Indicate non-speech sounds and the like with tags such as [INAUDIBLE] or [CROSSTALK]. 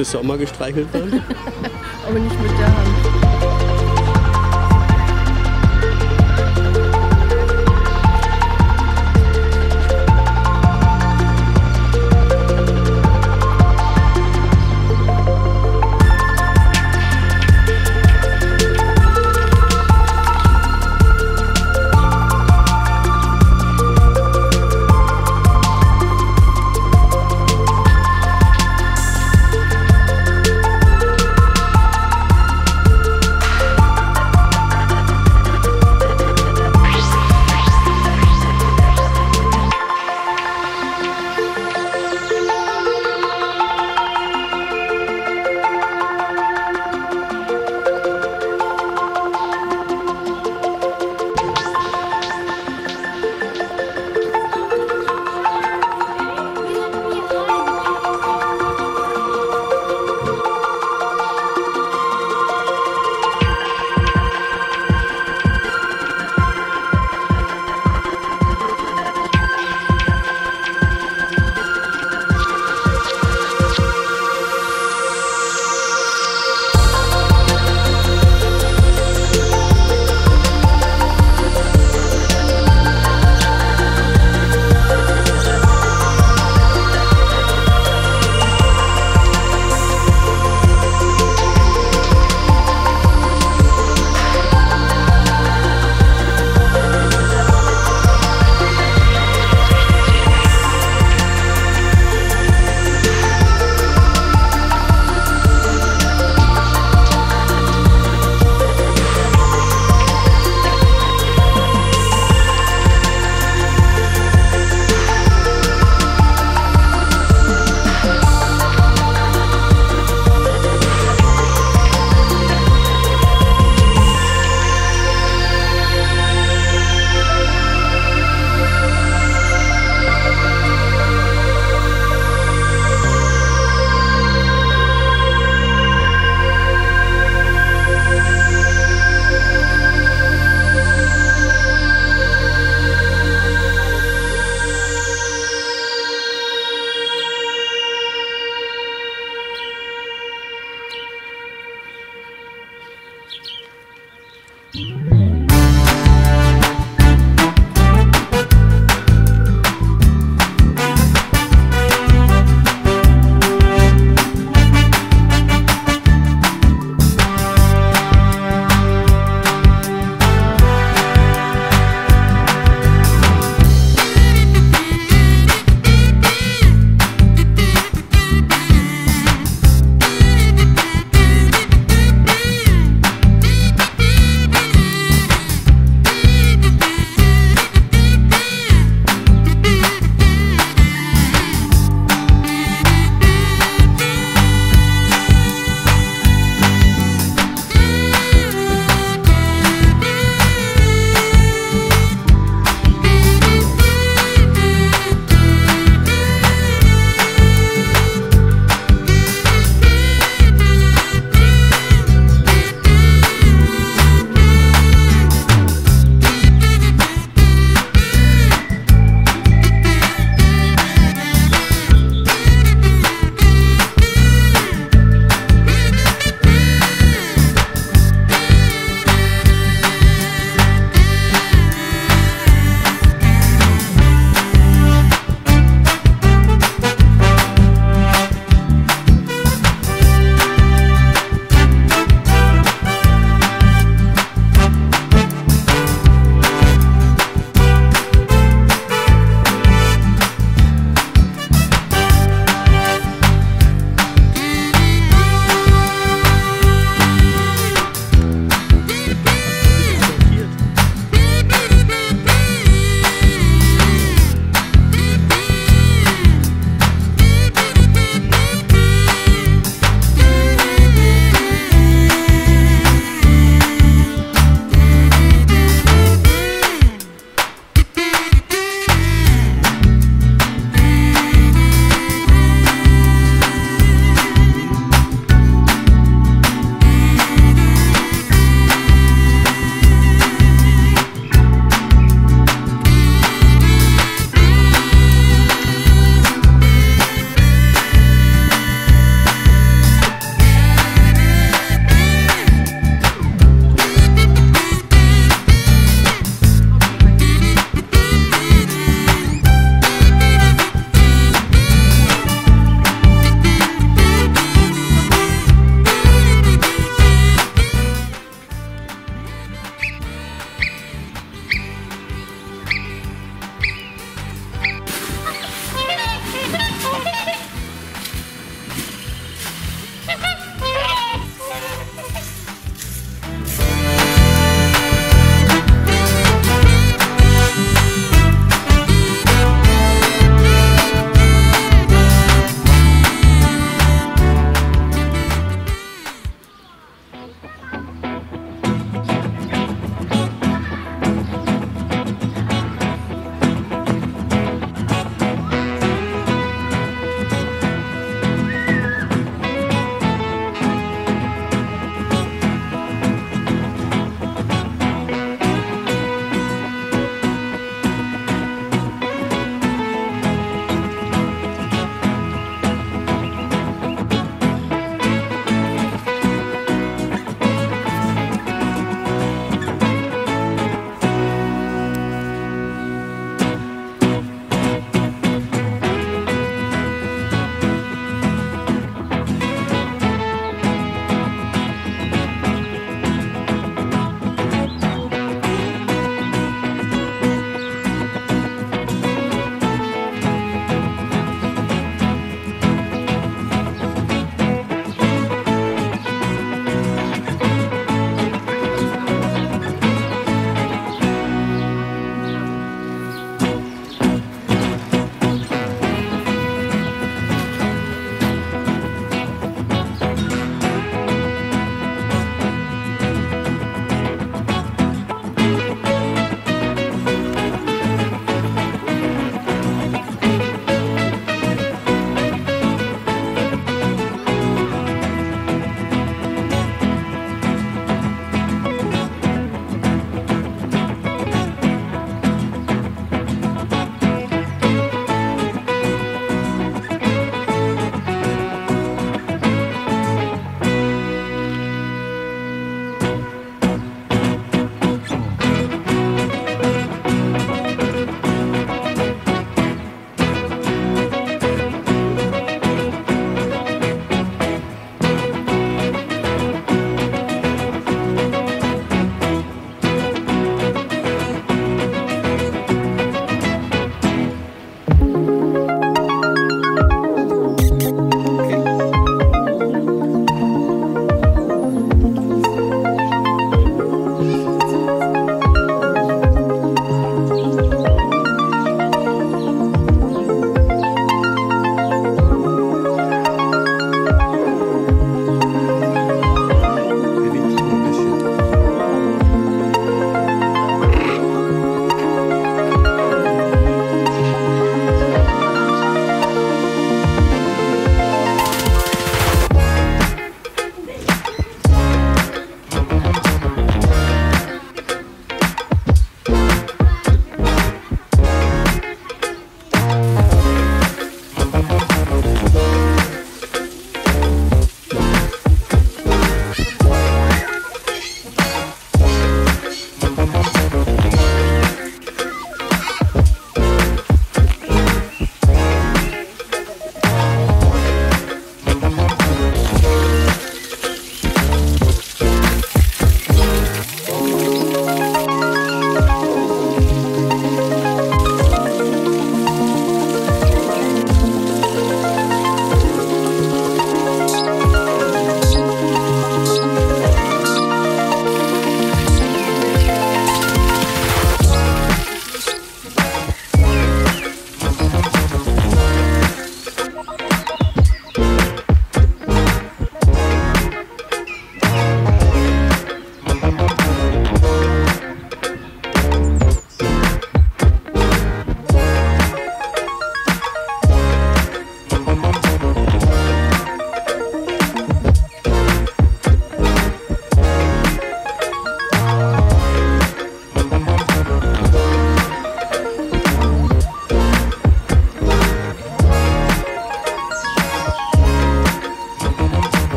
das auch mal gestreichelt werden? [LAUGHS] Aber nicht mit der Hand.